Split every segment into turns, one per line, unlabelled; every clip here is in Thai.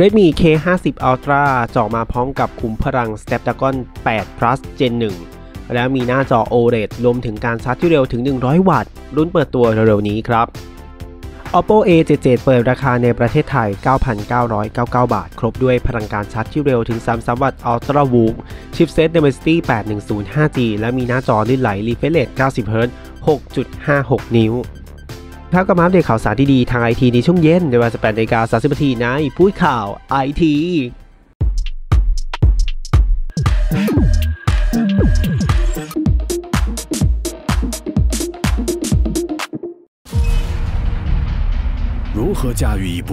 Redmi K50 Ultra จอมาพร้อมกับคุมพลัง Snapdragon 8 Plus Gen 1 และมีหน้าจอ OLED รวมถึงการชาร์จที่เร็วถึง 100 วัตต์ รุ่นเปิดตัวเร็วๆนี้ครับ Oppo A77 เปิดราคาในประเทศไทย 9,999 บาท ครบด้วยพลังการชาร์จที่เร็วถึง 33 วัตต์ Ultra Vook ชิปเซต Dimensity 810 5G และมีหน้าจอลื่นไหล Refresh Rate 90 Hz 6.56 นิ้ว ครับกับมาอัปเดตข่าวสารที่ดีทางไอทีในช่วงเย็นในเวลา18นาฬิกา30นาทีในพูดข่าวไอที
如何驾驭一部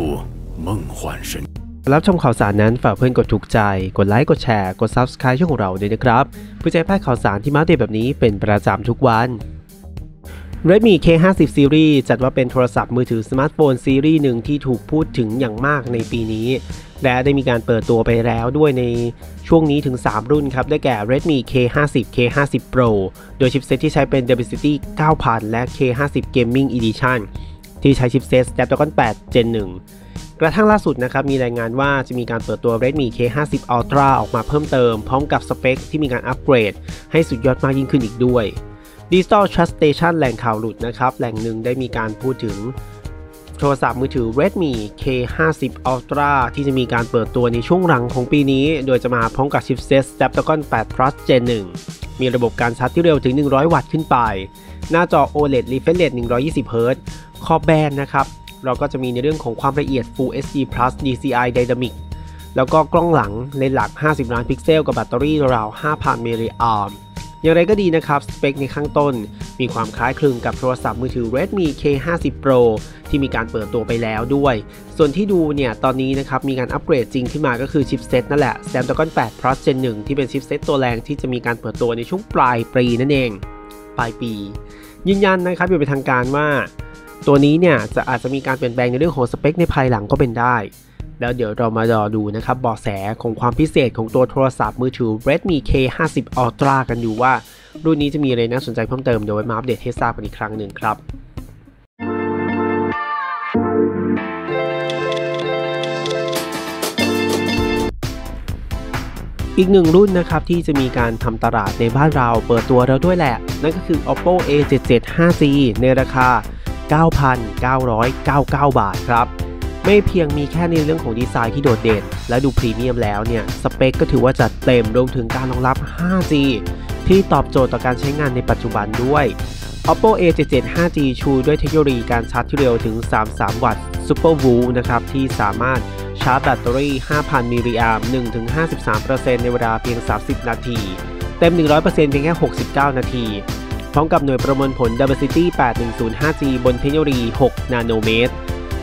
梦幻神？
รับชมข่าวสารนั้นฝากเพื่อนกดถูกใจ กดไลค์ กดแชร์ กด Subscribe ช่องของเราด้วยนะครับ เพื่อจะได้พลาดข่าวสารที่มาอัปเดตแบบนี้เป็นประจำทุกวัน Redmi K50 Series จัดว่าเป็นโทรศัพท์มือถือสมาร์ทโฟนซีรีส์หนึ่งที่ถูกพูดถึงอย่างมากในปีนี้ และได้มีการเปิดตัวไปแล้วด้วยในช่วงนี้ถึง 3 รุ่นครับ ได้แก่ Redmi K50 K50 Pro โดยชิปเซตที่ใช้เป็น Dimensity 9000 และ K50 Gaming Edition ที่ใช้ชิปเซต Snapdragon 8 Gen 1 กระทั่งล่าสุดนะครับ มีรายงานว่าจะมีการเปิดตัว Redmi K50 Ultra ออกมาเพิ่มเติม พร้อมกับสเปคที่มีการอัปเกรด ให้สุดยอดมากยิ่งขึ้นอีกด้วย Digital Trust Station แหล่งข่าวหลุดนะครับ แหล่งหนึ่งได้มีการพูดถึงโทรศัพท์มือถือ Redmi K50 Ultra ที่จะมีการเปิดตัวในช่วงหลังของปีนี้ โดยจะมาพร้อมกับชิปเซต Snapdragon 8 Plus Gen 1 มีระบบการชาร์จที่เร็วถึง 100 วัตต์ขึ้นไป หน้าจอ OLED Refresh Rate 120 Hz คอแบนนะครับ เราก็จะมีในเรื่องของความละเอียด Full HD Plus DCI Dynamic แล้วก็กล้องหลังเลนส์หลัก 50 ล้านพิกเซล กับแบตเตอรี่ราว 5,000 มิลลิแอมป์ อย่างไรก็ดีนะครับ สเปคในข้างต้น มีความคล้ายคลึงกับโทรศัพท์มือถือ Redmi K50 Pro ที่มีการเปิดตัวไปแล้วด้วย ส่วนที่ดูเนี่ยตอนนี้นะครับมีการอัปเกรดจริงขึ้นมาก็คือชิปเซตนั่นแหละ Snapdragon 8 Plus Gen 1 ที่เป็นชิปเซตตัวแรงที่จะมีการเปิดตัวในช่วงปลายปีนั่นเอง ปลายปี ยืนยันนะครับอย่างเป็นทางการว่า ตัวนี้เนี่ยจะอาจจะมีการเปลี่ยนแปลงในเรื่องของสเปคในภายหลังก็เป็นได้ แล้วเดี๋ยวเรามารอดูนะครับเบาะแสของความพิเศษของตัวโทรศัพท์มือถือ Redmi K50 Ultra กันอยู่ว่า รุ่นนี้จะมีอะไรน่าสนใจเพิ่มเติมเดี๋ยวไว้มาอัปเดตให้ทราบกันอีกครั้งหนึ่งครับอีกหนึ่งรุ่นนะครับที่จะมีการทำตลาดในบ้านเราเปิดตัวแล้วด้วยแหละ นั่นก็คือ Oppo A77 5G ในราคา 9,999 บาทครับ ไม่เพียงมีแค่ในเรื่องของดีไซน์ที่โดดเด่น และดูพรีเมียมแล้วเนี่ย สเปคก็ถือว่าจัดเต็มรวมถึงการรองรับ 5G ที่ตอบโจทย์ต่อการใช้งานในปัจจุบันด้วย Oppo A77 5G ชูด้วยเทคโนโลยีการชาร์จที่เร็วถึง 33 วัตต์ Super v o o นะครับที่สามารถชาร์จแบตเตอรี่ 5,000 มิลลิแอมป์1-53%ในเวลาเพียง 30 นาที เต็ม 100%เพียงแค่ 69 นาที พร้อมกับหน่วยประมวลผล Dimensity 810 5G บนเทคโนโลยี 6 นาโนเมตร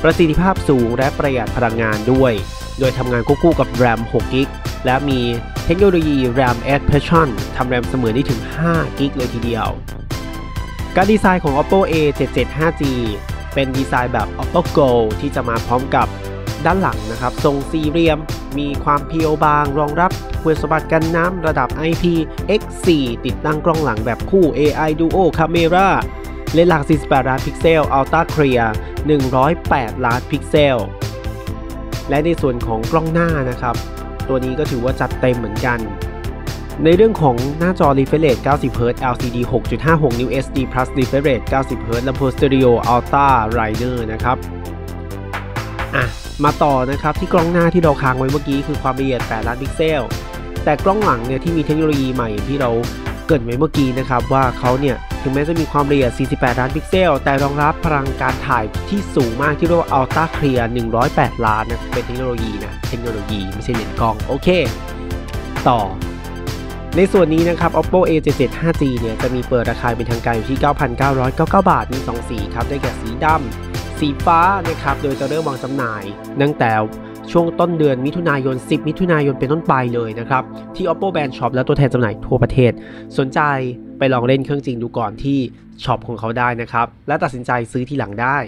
ประสิทธิภาพสูงและประหยัดพลังงานด้วย โดยทำงานควบคู่กับ RAM 6 g b และมีเทคโนโลยี RAM Add Passion ทำ RAM เสมือนได้ถึง 5 g b เลยทีเดียว การดีไซน์ของ Oppo A77 5G เป็นดีไซน์แบบ Oppo Go ที่จะมาพร้อมกับด้านหลังนะครับ ทรงสี่เหลี่ยม มีความเพียวบาง รองรับคุณสมบัติกันน้ำระดับ IPX4 ติดตั้งกล้องหลังแบบคู่ AI Dual Camera เลนส์หลัก 48 ล้านพิกเซล Ultra Clear 108 ล้านพิกเซล และในส่วนของกล้องหน้านะครับ ตัวนี้ก็ถือว่าจัดเต็มเหมือนกัน ในเรื่องของหน้าจอ refresh rate 90 Hz LCD 6.56 นิ้ว HD Plus refresh rate 90 Hz ลำโพงสเตอริโอ Ultra Rider นะครับอะมาต่อนะครับที่กล้องหน้าที่เราค้างไว้เมื่อกี้คือความละเอียด 8 ล้านพิกเซล แต่กล้องหลังเนี่ยที่มีเทคโนโลยีใหม่ที่เราเกริ่นไว้เมื่อกี้นะครับว่าเขาเนี่ย ถึงแม้จะมีความละเอียด 48 ล้านพิกเซล แต่รองรับพลังการถ่ายที่สูงมากที่เรียกว่า Ultra Clear 108 ล้านนะเป็นเทคโนโลยีนะ เทคโนโลยีไม่ใช่เลนส์กล้อง โอเค ต่อ ในส่วนนี้นะครับ Oppo A77 5G เนี่ยจะมีเปิดราคาเป็นทางการอยู่ที่ 9,999 บาท มี 2 สีครับ ได้แก่สีดำ สีฟ้านะครับ โดยจะเริ่มวางจำหน่ายตั้งแต่ช่วงต้นเดือนมิถุนายน 10 มิถุนายนเป็นต้นไปเลยนะครับ ที่ Oppo Brand Shop และตัวแทนจำหน่ายทั่วประเทศ สนใจ ไปลองเล่นเครื่องจริงดูก่อนที่ช็อปของเขาได้นะครับ และตัดสินใจซื้อทีหลังได้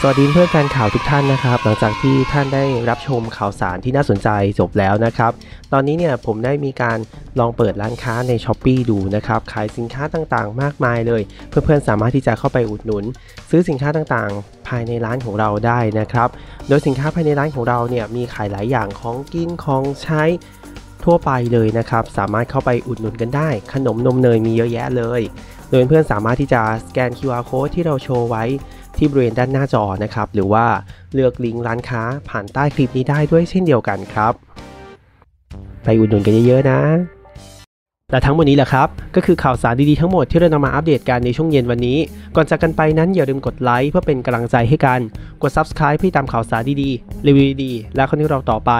สวัสดีเพื่อนแฟนข่าวทุกท่านนะครับ หลังจากที่ท่านได้รับชมข่าวสารที่น่าสนใจจบแล้วนะครับ ตอนนี้เนี่ยผมได้มีการลองเปิดร้านค้าใน s h อ p e e ดูนะครับ ขายสินค้าต่างๆ มากมายเลย เพื่อนๆสามารถที่จะเข้าไปอุดหนุน ซื้อสินค้าต่างๆ ภายในร้านของเราได้นะครับ โดยสินค้าภายในร้านของเราเนี่ยมีขายหลายอย่างของกินของใช้ ทั่วไปเลยนะครับ สามารถเข้าไปอุดหนุนกันได้ ขนมนมเนยมีเยอะแยะเลย โดยเพื่อนๆสามารถที่จะสแกน QR code ที่เราโชว์ไว้ที่บริเวณด้านหน้าจอนะครับ หรือว่าเลือกลิงก์ร้านค้าผ่านใต้คลิปนี้ได้ด้วยเช่นเดียวกันครับ ไปอุดหนุนกันเยอะๆนะและทั้งหมดนี้แหละครับ ก็คือข่าวสารดีๆทั้งหมดที่เรานำมาอัปเดตกันในช่วงเย็นวันนี้ ก่อนจากกันไปนั้นอย่าลืมกดไลค์เพื่อเป็นกำลังใจให้กัน กด Subscribe เพื่อตามข่าวสารดีๆรีวิวดีๆและคอนเทนต์เราต่อไป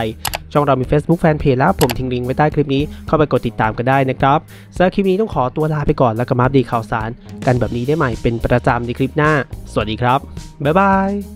ช่องเรามี Facebook Fanpage แล้วผมทิ้งลิงก์ไว้ใต้คลิปนี้เข้าไปกดติดตามกันได้นะครับสำหรับคลิปนี้ต้องขอตัวลาไปก่อนแล้วก็มาอัปเดตข่าวสาร กันแบบนี้ได้ใหม่เป็นประจำในคลิปหน้า สวัสดีครับบ๊ายบาย